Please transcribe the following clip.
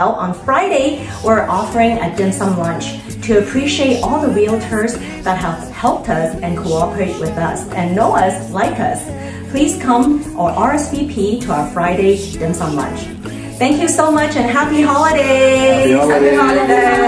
Well, On Friday, we're offering a dim sum lunch to appreciate all the realtors that have helped us and cooperate with us and know us, like us. Please come or RSVP to our Friday dim sum lunch. Thank you so much and happy holidays! Happy holidays! Happy holidays.